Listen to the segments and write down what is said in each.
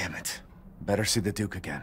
Damn it. Better see the Duke again.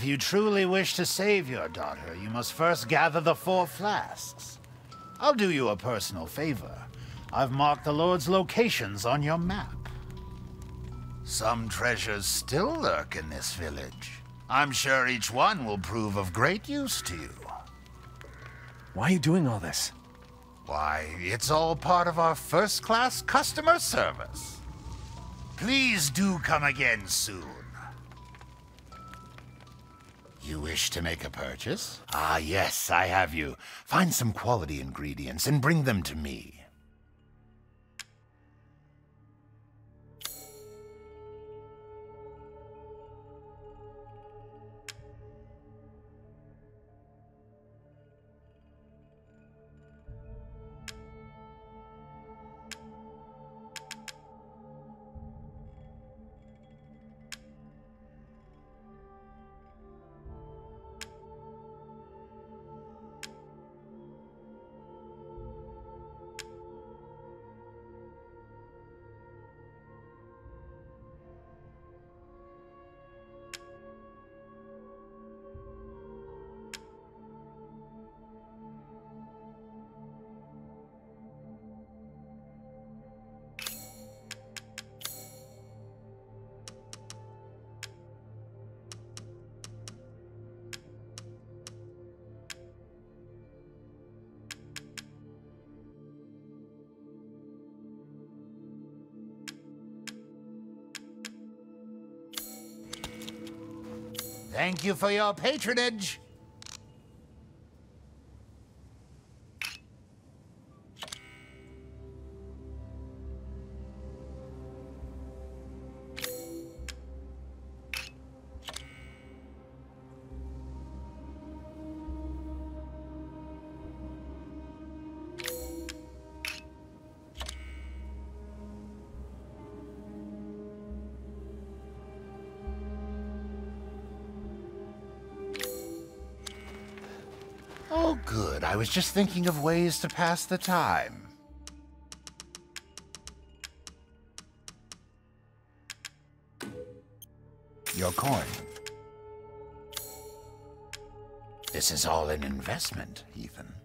If you truly wish to save your daughter, you must first gather the four flasks. I'll do you a personal favor. I've marked the Lord's locations on your map. Some treasures still lurk in this village. I'm sure each one will prove of great use to you. Why are you doing all this? Why, it's all part of our first-class customer service. Please do come again soon. You wish to make a purchase? Ah, yes, I have you. Find some quality ingredients and bring them to me. Thank you for your patronage. I was just thinking of ways to pass the time. Your coin. This is all an investment, Ethan.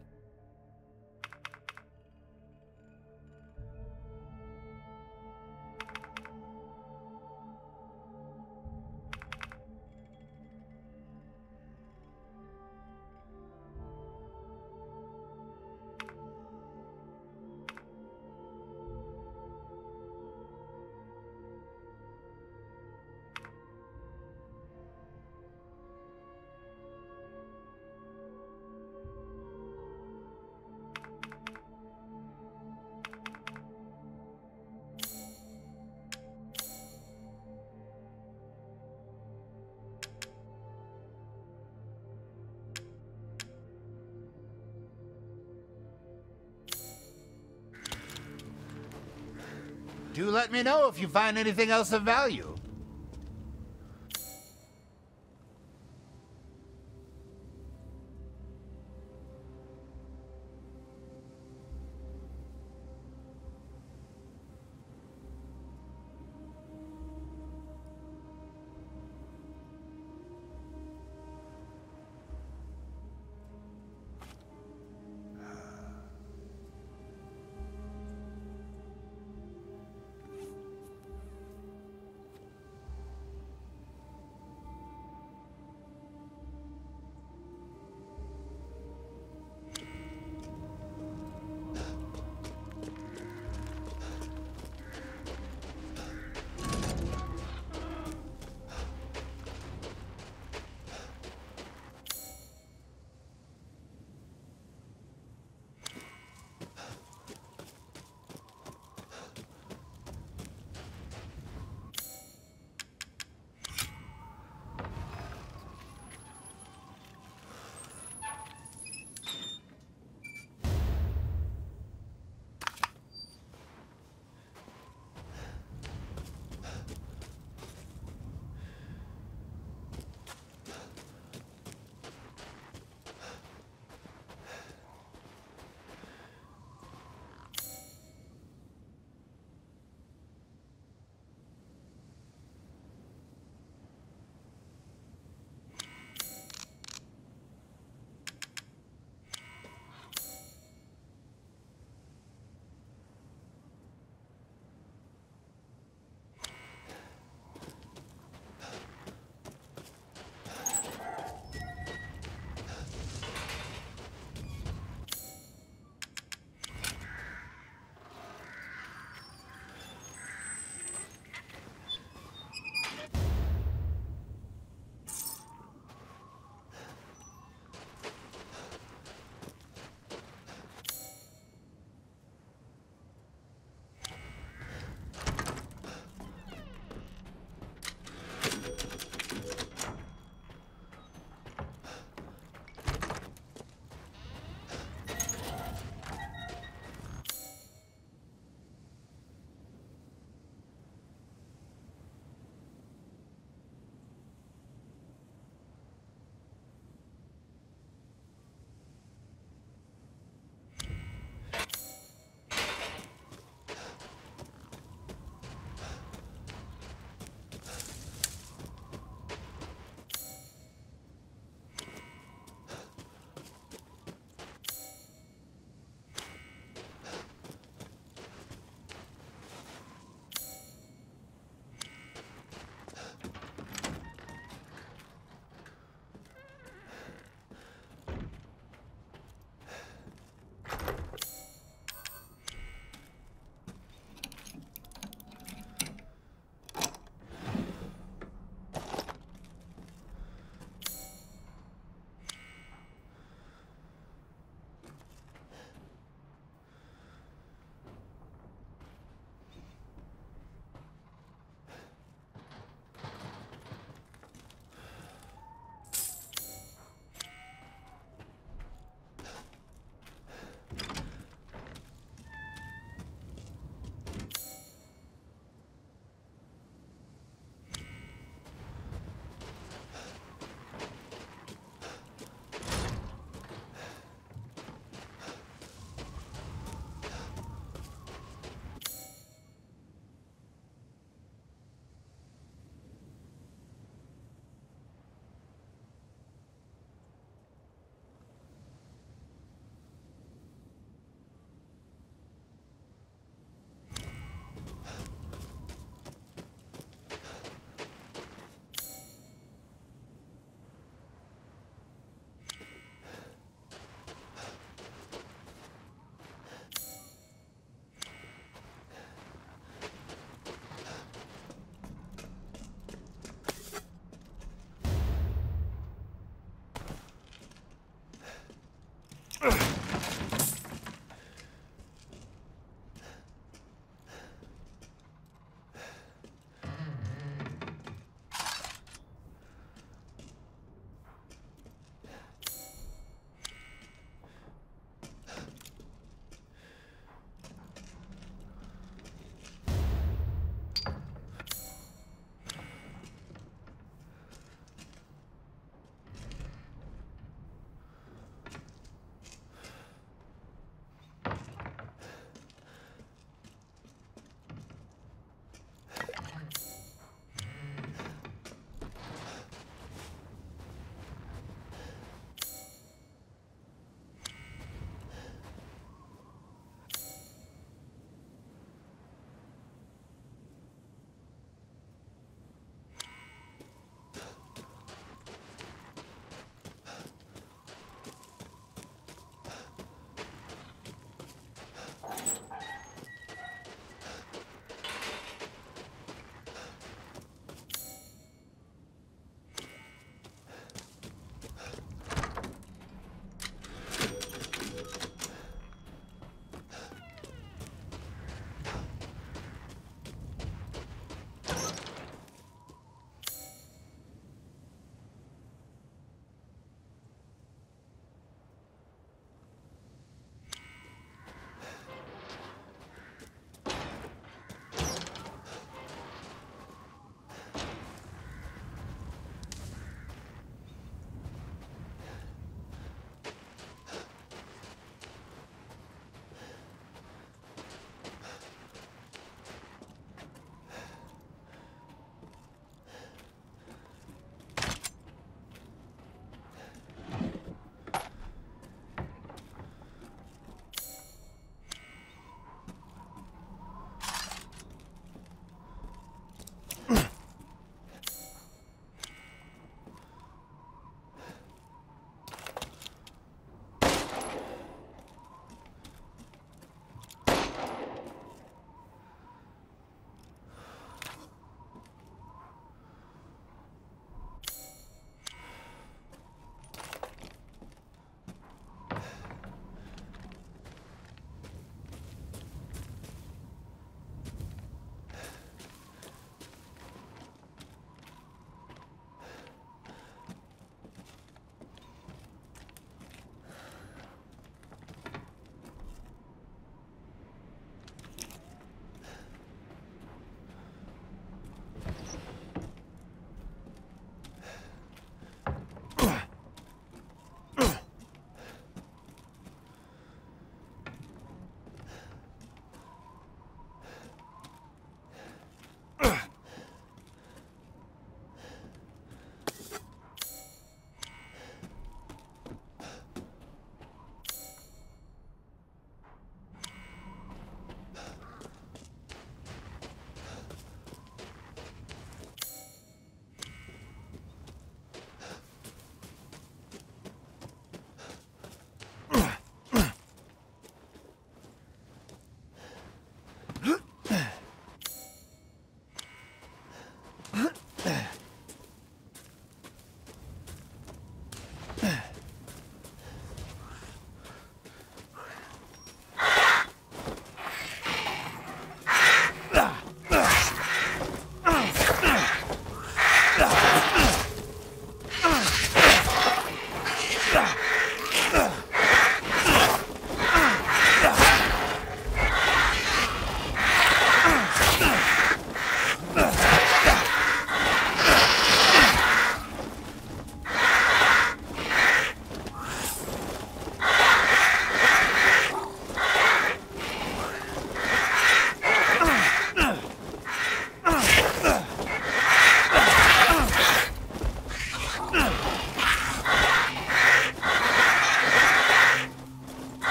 Do let me know if you find anything else of value.